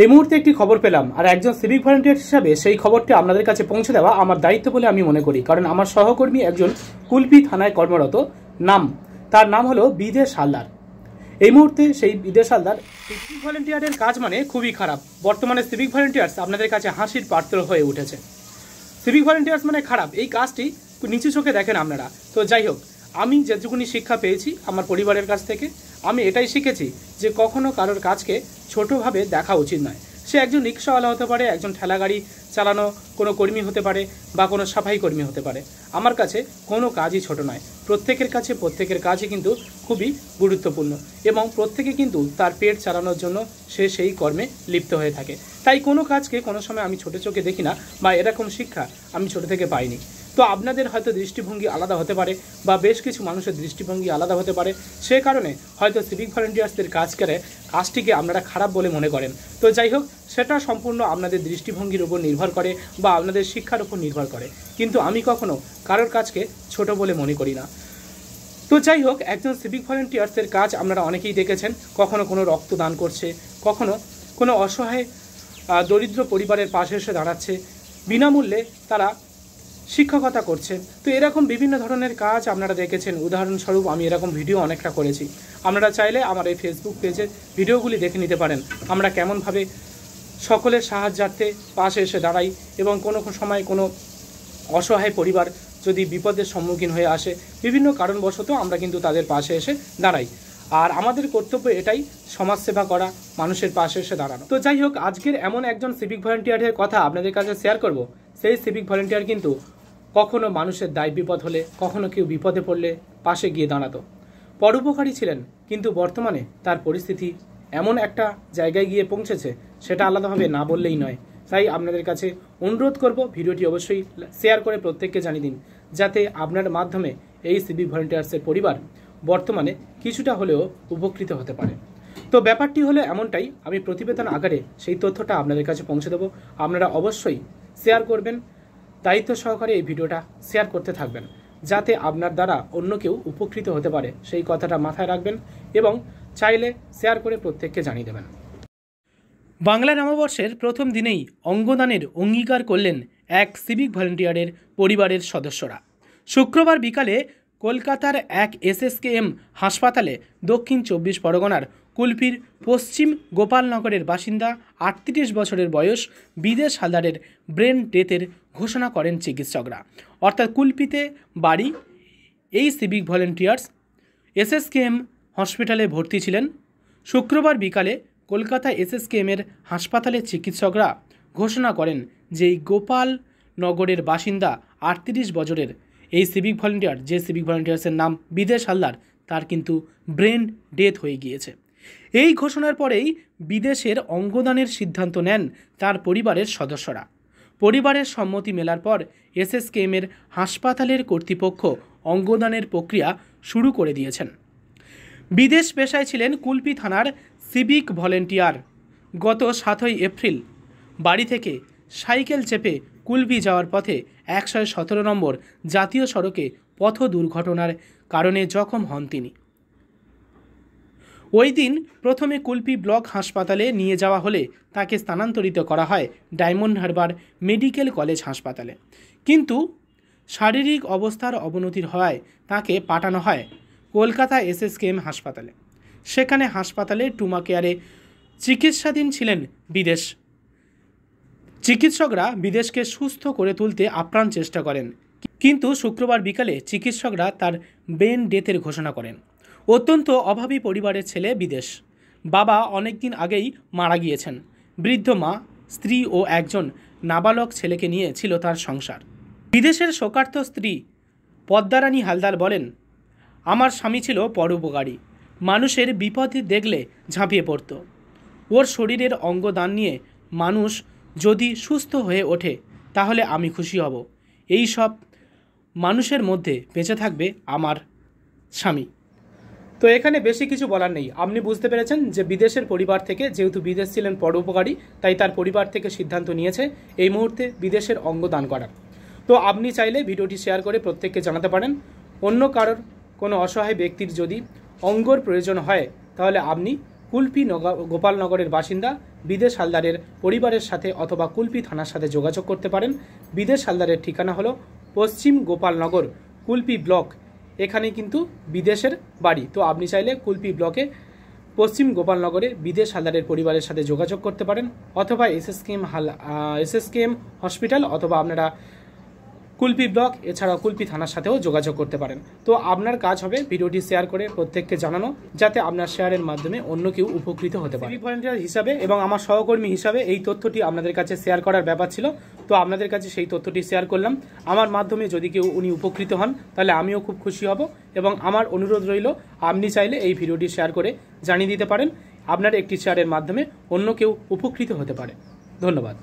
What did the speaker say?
এই মুহূর্তে একটি খবর পেলাম, আর একজন সিভিক ভলেন্টিয়ার হিসাবে সেই খবরটি আপনাদের কাছে পৌঁছে দেওয়া আমার দায়িত্ব বলে আমি মনে করি, কারণ আমার সহকর্মী একজন কুলপি থানায় কর্মরত, নাম, তার নাম হলো বিদেশ হালদার। এই মুহূর্তে সেই বিদেশ হালদার সিভিক ভলেন্টিয়ারের কাজ মানে খুবই খারাপ। বর্তমানে সিভিক ভলেন্টিয়ার্স আপনাদের কাছে হাসির পাত্র হয়ে উঠেছে। সিভিক ভলেন্টিয়ার্স মানে খারাপ, এই কাজটি নিচু চোখে দেখেন আপনারা। তো যাই হোক, আমি যেটুকুনি শিক্ষা পেয়েছি আমার পরিবারের কাছ থেকে আমি এটাই শিখেছি যে কখনো কারোর কাজকে ছোটোভাবে দেখা উচিত নয়। সে একজন রিক্সাওয়ালা হতে পারে, একজন ঠেলা গাড়ি চালানো কোনো কর্মী হতে পারে বা কোনো সাফাই কর্মী হতে পারে। আমার কাছে কোনো কাজই ছোট নয়। প্রত্যেকের কাছে প্রত্যেকের কাজই কিন্তু খুবই গুরুত্বপূর্ণ এবং প্রত্যেকে কিন্তু তার পেট চালানোর জন্য সে সেই কর্মে লিপ্ত হয়ে থাকে। তাই কোনো কাজকে কোনো সময় আমি ছোটো চোখে দেখি না বা এরকম শিক্ষা আমি ছোট থেকে পাইনি। তো আপনাদের হয়তো দৃষ্টিভঙ্গি আলাদা হতে পারে বা বেশ কিছু মানুষের দৃষ্টিভঙ্গি আলাদা হতে পারে। সে কারণে হয়তো সিভিক ভলেন্টিয়ার্সদের কাজ করে, কাজটিকে আপনারা খারাপ বলে মনে করেন। তো যাই হোক, সেটা সম্পূর্ণ আপনাদের দৃষ্টিভঙ্গির উপর নির্ভর করে বা আপনাদের শিক্ষার উপর নির্ভর করে। কিন্তু আমি কখনো কারোর কাজকে ছোট বলে মনে করি না। তো যাই হোক, একজন সিভিক ভলেন্টিয়ার্সের কাজ আপনারা অনেকেই দেখেছেন, কখনো কোনো রক্তদান করছে, কখনো কোনো অসহায় দরিদ্র পরিবারের পাশে এসে দাঁড়াচ্ছে। বিনামূল্যে তারা শিক্ষকতা করছে। তো এরকম বিভিন্ন ধরনের কাজ আপনারা দেখেছেন। উদাহরণস্বরূপ আমি এরকম ভিডিও অনেকটা করেছি। আপনারা চাইলে আমার এই ফেসবুক পেজের ভিডিওগুলি দেখে নিতে পারেন। আমরা কেমনভাবে সকলের সাহায্যার্থে পাশে এসে দাঁড়াই এবং কোনো সময় কোনো অসহায় পরিবার যদি বিপদের সম্মুখীন হয়ে আসে, বিভিন্ন কারণবশত আমরা কিন্তু তাদের পাশে এসে দাঁড়াই। আর আমাদের কর্তব্য এটাই, সমাজসেবা করা, মানুষের পাশে এসে দাঁড়ানো। তো যাই হোক, আজকের এমন একজন সিভিক ভলেন্টিয়ারের কথা আপনাদের কাছে শেয়ার করব। সেই সিভিক ভলেন্টিয়ার কিন্তু কখনো মানুষের দায় বিপদ হলে, কখনো কেউ বিপদে পড়লে পাশে গিয়ে দাঁড়াতো। পরোপকারী ছিলেন, কিন্তু বর্তমানে তার পরিস্থিতি এমন একটা জায়গায় গিয়ে পৌঁছেছে, সেটা আলাদাভাবে না বললেই নয়। তাই আপনাদের কাছে অনুরোধ করব, ভিডিওটি অবশ্যই শেয়ার করে প্রত্যেককে জানিয়ে দিন, যাতে আপনার মাধ্যমে এই সিভিক ভলেন্টিয়ার্সের পরিবার বর্তমানে কিছুটা হলেও উপকৃত হতে পারে। তো ব্যাপারটি হলো এমনটাই, আমি প্রতিবেদন আকারে সেই তথ্যটা আপনাদের কাছে পৌঁছে দেবো। আপনারা অবশ্যই শেয়ার করবেন দায়িত্ব সহকারে এই ভিডিওটা শেয়ার করতে থাকবেন, যাতে আপনার দ্বারা অন্য কেউ উপকৃত হতে পারে। সেই কথাটা মাথায় রাখবেন এবং চাইলে শেয়ার করে প্রত্যেককে জানিয়ে দেবেন। বাংলা নববর্ষের প্রথম দিনেই অঙ্গদানের অঙ্গীকার করলেন এক সিভিক ভলেন্টিয়ারের পরিবারের সদস্যরা। শুক্রবার বিকালে কলকাতার এক এসএসকেএম হাসপাতালে দক্ষিণ চব্বিশ পরগনার কুলপির পশ্চিম গোপালনগরের বাসিন্দা আটত্রিশ বছরের বয়স বিদেশ হালদারের ব্রেন ডেথের ঘোষণা করেন চিকিৎসকরা। অর্থাৎ কুলপিতে বাড়ি, এই সিভিক ভলেন্টিয়ার্স, এসএসকেএম হসপিটালে ভর্তি ছিলেন। শুক্রবার বিকালে কলকাতা এসএসকেএমের হাসপাতালে চিকিৎসকরা ঘোষণা করেন যে এই গোপাল নগরের বাসিন্দা আটত্রিশ বছরের এই সিভিক ভলেন্টিয়ার, যে সিভিক ভলেন্টিয়ার্সের নাম বিদেশ হালদার, তার কিন্তু ব্রেন ডেথ হয়ে গিয়েছে। এই ঘোষণার পরেই বিদেশের অঙ্গদানের সিদ্ধান্ত নেন তার পরিবারের সদস্যরা। পরিবারের সম্মতি মেলার পর এসএসকেএমের হাসপাতালের কর্তৃপক্ষ অঙ্গদানের প্রক্রিয়া শুরু করে দিয়েছেন। বিদেশ পেশায় ছিলেন কুলপি থানার সিভিক ভলেন্টিয়ার। গত সাতই এপ্রিল বাড়ি থেকে সাইকেল চেপে কুলপি যাওয়ার পথে একশো সতেরো নম্বর জাতীয় সড়কে পথ দুর্ঘটনার কারণে জখম হন তিনি। ওই দিন প্রথমে কুলপি ব্লক হাসপাতালে নিয়ে যাওয়া হলে তাকে স্থানান্তরিত করা হয় ডায়মন্ড হারবার মেডিকেল কলেজ হাসপাতালে। কিন্তু শারীরিক অবস্থার অবনতির হওয়ায় তাকে পাঠানো হয় কলকাতা এসএসকেএম হাসপাতালে। সেখানে হাসপাতালে টুমা কেয়ারে চিকিৎসাধীন ছিলেন বিদেশ। চিকিৎসকরা বিদেশকে সুস্থ করে তুলতে আপ্রাণ চেষ্টা করেন। কিন্তু শুক্রবার বিকালে চিকিৎসকরা তার ব্রেন ডেথের ঘোষণা করেন। অত্যন্ত অভাবী পরিবারের ছেলে বিদেশ। বাবা অনেক দিন আগেই মারা গিয়েছেন। বৃদ্ধ মা, স্ত্রী ও একজন নাবালক ছেলেকে নিয়ে ছিল তার সংসার। বিদেশের শোকার্ত স্ত্রী পদ্মারানী হালদার বলেন, আমার স্বামী ছিল পরোপকারী। মানুষের বিপদে দেখলে ঝাঁপিয়ে পড়ত। ওর শরীরের অঙ্গ দান নিয়ে মানুষ যদি সুস্থ হয়ে ওঠে, তাহলে আমি খুশি হব। এই সব মানুষের মধ্যে বেঁচে থাকবে আমার স্বামী। তো এখানে বেশি কিছু বলার নেই। আপনি বুঝতে পেরেছেন যে বিদেশের পরিবার থেকে যেহেতু বিদেশ ছিলেন পরোপকারী, তাই তার পরিবার থেকে সিদ্ধান্ত নিয়েছে এই মুহূর্তে বিদেশের অঙ্গ দান করার। তো আপনি চাইলে ভিডিওটি শেয়ার করে প্রত্যেককে জানাতে পারেন। অন্য কারোর কোনো অসহায় ব্যক্তির যদি অঙ্গর প্রয়োজন হয়, তাহলে আপনি কুলপি নগা- গোপালনগরের বাসিন্দা, বিদেশ হালদারের পরিবারের সাথে অথবা কুলপি থানার সাথে যোগাযোগ করতে পারেন। বিদেশ হালদারের ঠিকানা হলো পশ্চিম গোপালনগর, কুলপি ব্লক এখানে কিন্তু বিদেশের বাড়ি। তো আপনি চাইলে কুলপি ব্লকে পশ্চিম গোপালনগরে বিদেশ হালদারের পরিবারের সাথে যোগাযোগ করতে পারেন, অথবা এসএসকেএম হাল এসএসকেএম হসপিটাল, অথবা আপনারা কুলপি ব্লক, এছাড়াও কুলপি থানার সাথেও যোগাযোগ করতে পারেন। তো আপনার কাজ হবে ভিডিওটি শেয়ার করে প্রত্যেককে জানানো, যাতে আপনার শেয়ারের মাধ্যমে অন্য কেউ উপকৃত হতে পারে। ভলেন্টিয়ার হিসাবে এবং আমার সহকর্মী হিসাবে এই তথ্যটি আপনাদের কাছে শেয়ার করার ব্যাপার ছিল। তো আপনাদের কাছে সেই তথ্যটি শেয়ার করলাম। আমার মাধ্যমে যদি কেউ উনি উপকৃত হন, তাহলে আমিও খুব খুশি হব এবং আমার অনুরোধ রইল, আপনি চাইলে এই ভিডিওটি শেয়ার করে জানিয়ে দিতে পারেন। আপনার একটি শেয়ারের মাধ্যমে অন্য কেউ উপকৃত হতে পারে। ধন্যবাদ।